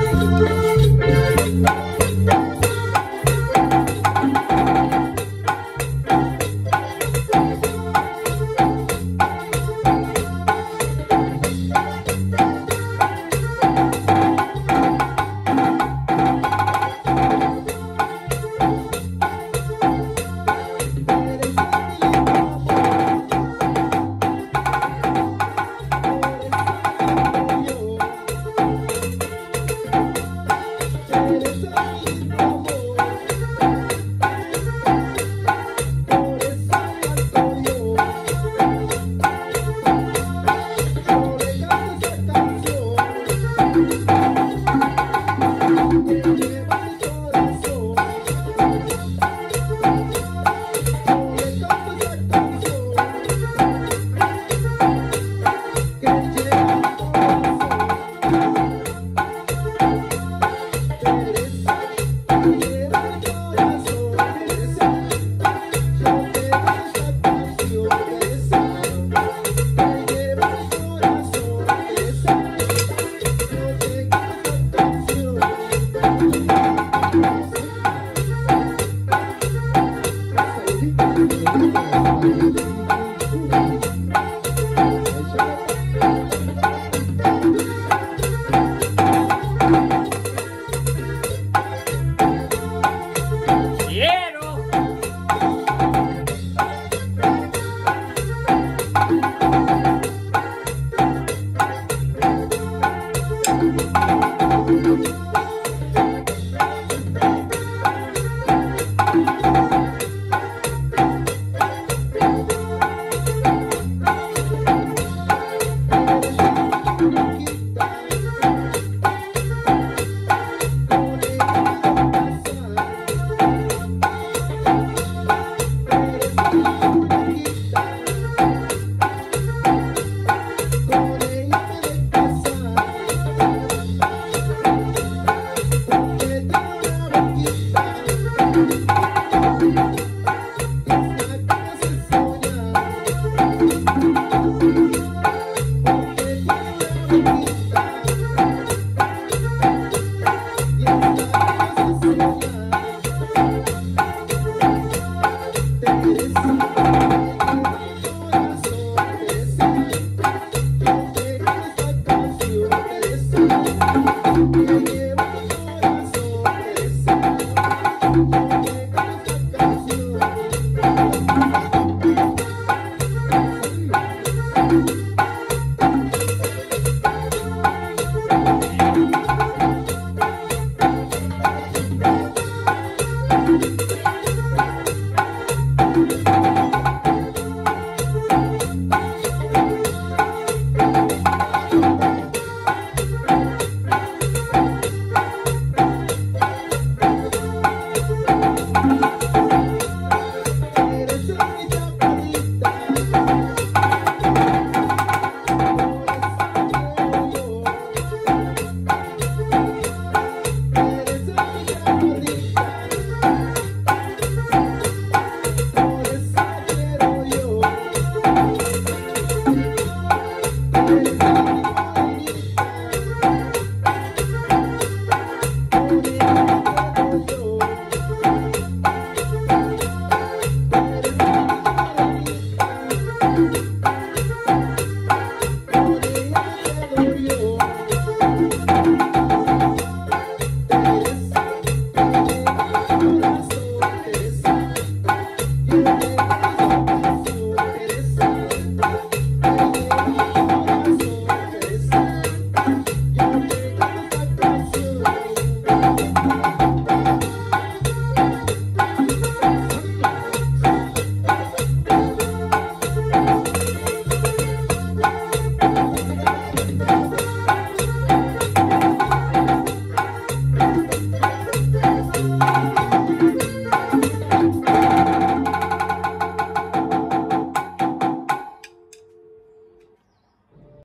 Thank you. Música